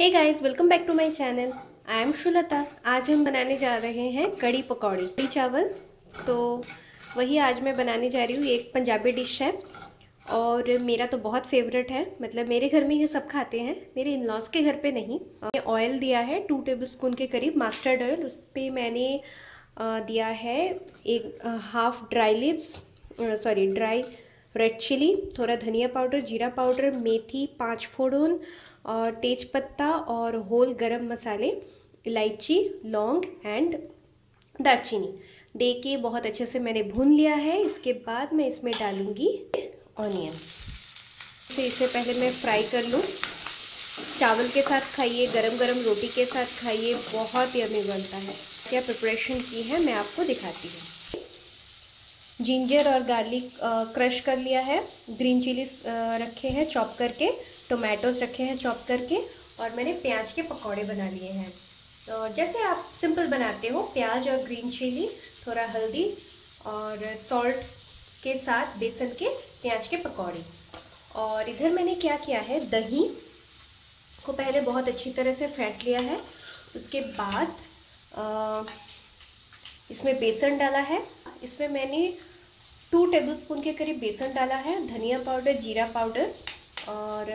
Hey guys welcome back to my channel I am Shulata आज हम बनाने जा रहे हैं कड़ी पकौड़ी कड़ी चावल। तो वही आज मैं बनाने जा रही हूँ एक पंजाबी डिश है। और मेरा तो बहुत फेवरेट है। मतलब मेरे घर में ये सब खाते हैं, मेरे इन लॉज के घर पे नहीं। मैंने ऑयल दिया है टू टेबल स्पून के करीब मास्टर्ड ऑयल उस पर मैंने दिया है एक half dry lips sorry dry red chilli थोड़ा धनिया पाउडर जीरा पाउडर मेथी, पाँच फोड़न और तेज पत्ता और होल गरम मसाले, इलायची, लौंग एंड दालचीनी। दे के बहुत अच्छे से मैंने भून लिया है। इसके बाद मैं इसमें डालूँगी ऑनियन तो इसे पहले मैं फ्राई कर लूँ। चावल के साथ खाइए गरम गरम रोटी के साथ खाइए, बहुत यमी बनता है। क्या प्रिपरेशन की है, मैं आपको दिखाती हूँ। जिंजर और गार्लिक क्रश कर लिया है। ग्रीन चिली रखे हैं चॉप करके। टोमेटोज रखे हैं चॉप करके और मैंने प्याज के पकौड़े बना लिए हैं। तो जैसे आप सिंपल बनाते हो प्याज और ग्रीन चिली थोड़ा हल्दी और सॉल्ट के साथ बेसन के प्याज के पकौड़े। और इधर मैंने क्या किया है दही को पहले बहुत अच्छी तरह से फेंट लिया है। उसके बाद आ, इसमें बेसन डाला है। इसमें मैंने टू टेबलस्पून के करीब बेसन डाला है धनिया पाउडर जीरा पाउडर और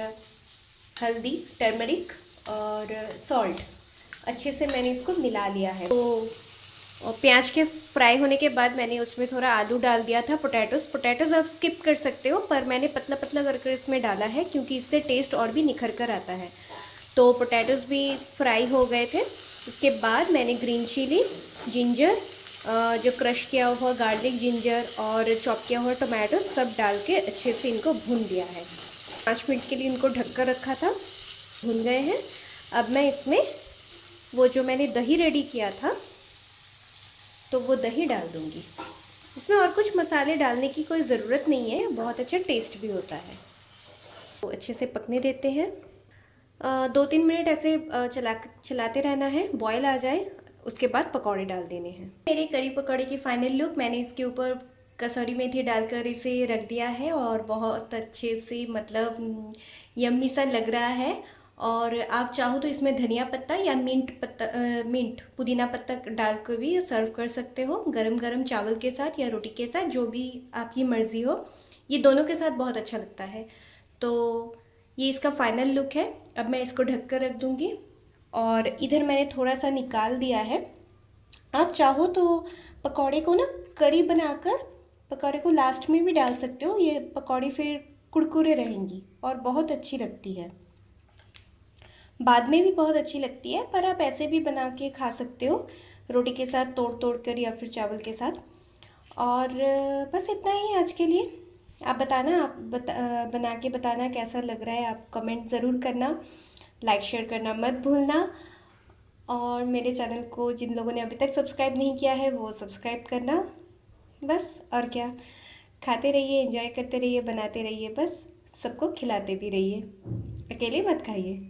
हल्दी टर्मरिक और सॉल्ट अच्छे से मैंने इसको मिला लिया है। तो और प्याज के फ्राई होने के बाद मैंने उसमें थोड़ा आलू डाल दिया था पोटैटोस पोटैटोस आप स्किप कर सकते हो, पर मैंने पतला पतला कर कर इसमें डाला है, क्योंकि इससे टेस्ट और भी निखर कर आता है। तो पोटैटोस भी फ्राई हो गए थे। उसके बाद मैंने ग्रीन चिली जिंजर जो क्रश किया हुआ गार्लिक जिंजर और चॉप किया हुआ टोमेटो सब डाल के अच्छे से इनको भून दिया है। पाँच मिनट के लिए इनको ढककर रखा था, भून गए हैं। अब मैं इसमें वो जो मैंने दही रेडी किया था तो वो दही डाल दूँगी। इसमें और कुछ मसाले डालने की कोई ज़रूरत नहीं है, बहुत अच्छा टेस्ट भी होता है। तो अच्छे से पकने देते हैं। दो तीन मिनट ऐसे चला, चलाते रहना है बॉयल आ जाए, उसके बाद पकौड़े डाल देने हैं। मेरे करी पकौड़े की फाइनल लुक मैंने इसके ऊपर कसूरी मेथी डालकर इसे रख दिया है और बहुत अच्छे से मतलब यम्मी सा लग रहा है। और आप चाहो तो इसमें धनिया पत्ता या मिंट पत्ता मिंट, पुदीना पत्ता डाल कर भी सर्व कर सकते हो गरम गरम चावल के साथ या रोटी के साथ, जो भी आपकी मर्ज़ी हो। ये दोनों के साथ बहुत अच्छा लगता है। तो ये इसका फाइनल लुक है। अब मैं इसको ढक कर रख दूँगी। और इधर मैंने थोड़ा सा निकाल दिया है। आप चाहो तो पकौड़े को ना करी बनाकर पकौड़े को लास्ट में भी डाल सकते हो। ये पकौड़ी फिर कुरकुरे रहेंगी और बहुत अच्छी लगती है। बाद में भी बहुत अच्छी लगती है, पर आप ऐसे भी बना के खा सकते हो, रोटी के साथ तोड़ तोड़ कर या फिर चावल के साथ। और बस इतना ही आज के लिए। आप बताना, आप बता बना के बताना कैसा लग रहा है। आप कमेंट ज़रूर करना लाइक शेयर करना मत भूलना। और मेरे चैनल को जिन लोगों ने अभी तक सब्सक्राइब नहीं किया है, वो सब्सक्राइब करना। बस, और क्या। खाते रहिए एंजॉय करते रहिए, बनाते रहिए, बस सबको खिलाते भी रहिए। अकेले मत खाइए।